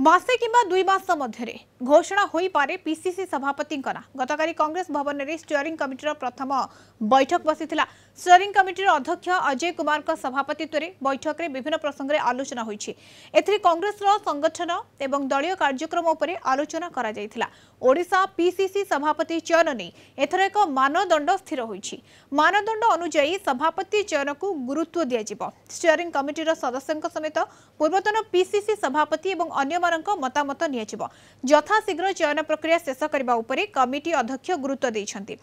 मसे कि दुईमास मध्य घोषणा हो पारे पीसीसी सभापति गत कांग्रेस भवन में स्टिंग कमिटर प्रथम बैठक बसी ଷ୍ଟିଅରିଂ କମିଟିର ଅଧ୍ୟକ୍ଷ ଅଜୟ କୁମାରଙ୍କ ସଭାପତିତ୍ୱରେ ବୈଠକରେ ବିଭିନ୍ନ ପ୍ରସଙ୍ଗରେ ଆଲୋଚନା ହୋଇଛି ଏଥିରେ କଂଗ୍ରେସର ସଂଗଠନ ଏବଂ ଦଳୀୟ କାର୍ଯ୍ୟକ୍ରମ ଉପରେ ଆଲୋଚନା କରାଯାଇଥିଲା ଓଡ଼ିଶା ପିସିସି ସଭାପତି ଚୟନ ନେଇ ଏଥର ଏକ ମାନଦଣ୍ଡ ସ୍ଥିର ହୋଇଛି ମାନଦଣ୍ଡ ଅନୁଯାୟୀ ସଭାପତି ଚୟନକୁ ଗୁରୁତ୍ୱ ଦିଆଯିବ ଷ୍ଟିଅରିଂ କମିଟିର ସଦସ୍ୟଙ୍କ ସମେତ ପୂର୍ବତନ ପିସିସି ସଭାପତି ଏବଂ ଅନ୍ୟମାନଙ୍କ ମତାମତ ନିଆଯିବ ଯଥାଶୀଘ୍ର ଚୟନ ପ୍ରକ୍ରିୟା ଶେଷ କରିବା ଉପରେ କମିଟି ଅଧ୍ୟକ୍ଷ ଗୁରୁତ୍ୱ ଦେଇଛନ୍ତି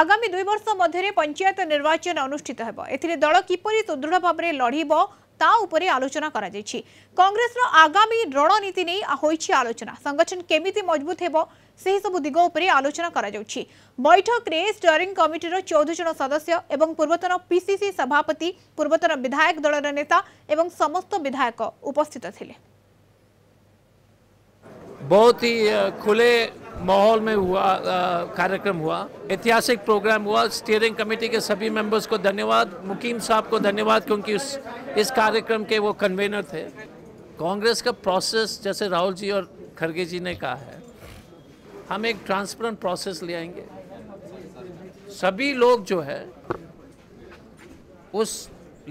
ଆଗାମୀ ଦୁଇ ବର୍ଷ ମଧ୍ୟରେ ପଞ୍ଚାୟତ ନିର୍ବାଚନ অনুষ্ঠিত হব এতিলে দল কিপরি সুদৃঢ় ভাবে লড়িব তা উপরে আলোচনা করা যাইছি কংগ্রেসর আগামী রণনীতি নেই হইছি আলোচনা সংগঠন কেমিতি মজবুত হব সেই সব দিগ উপরে আলোচনা করা যাচ্ছে বৈঠক রে স্টিয়ারিং কমিটির চৌদ জন সদস্য এবং পূর্বতন পিসিসি সভাপতি পূর্বতন বিধায়ক দলর নেতা এবং সমস্ত বিধায়ক উপস্থিত ছিলেন বহুত খুলে माहौल में हुआ कार्यक्रम हुआ ऐतिहासिक प्रोग्राम हुआ स्टीयरिंग कमेटी के सभी मेंबर्स को धन्यवाद मुकीम साहब को धन्यवाद क्योंकि उस इस कार्यक्रम के वो कन्वेनर थे कांग्रेस का प्रोसेस जैसे राहुल जी और खड़गे जी ने कहा है हम एक ट्रांसपेरेंट प्रोसेस ले आएंगे सभी लोग जो है उस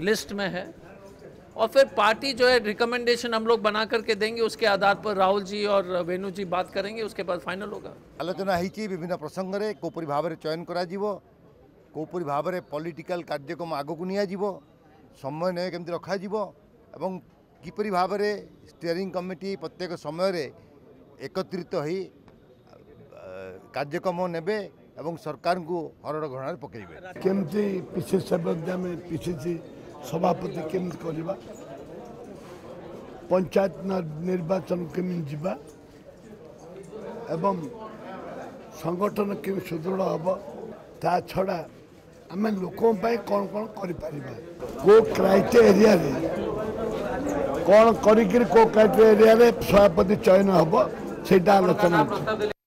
लिस्ट में है और फिर पार्टी जो है रिकमेंडेशन हम लोग बना करके देंगे उसके आधार पर राहुल जी और वेणु जी बात करेंगे उसके बाद फाइनल होगा आलोचना होती विभिन्न प्रसंग में कोपर भाव में चयन करोपरी भाव में पलिटिकाल कार्यक्रम आग को निजी समय न्याय कमी रखा एवं किपरि भाव में कमिटी प्रत्येक समय एकत्रित हो ने सरकार को हरड़ ହରଡ଼ पकड़े ପକାଇବେ କେମିତି ପିସିସି ସଭାପତି କେମିତି କରିବା ପଞ୍ଚାୟତ ନିର୍ବାଚନ କେମିତି ଯିବା ଏବଂ ସଂଗଠନ କେମିତି ସୁଦୃଢ଼ ହେବ ତା ଛଡ଼ା ଆମେ ଲୋକଙ୍କ ପାଇଁ କ'ଣ କ'ଣ କରିପାରିବା କେଉଁ କ୍ରାଇଟ ଏରିଆରେ କ'ଣ କରିକିରି କେଉଁ କ୍ରାଇଟ ଏରିଆରେ ସଭାପତି ଚୟନ ହେବ ସେଇଟା ଆଲୋଚନା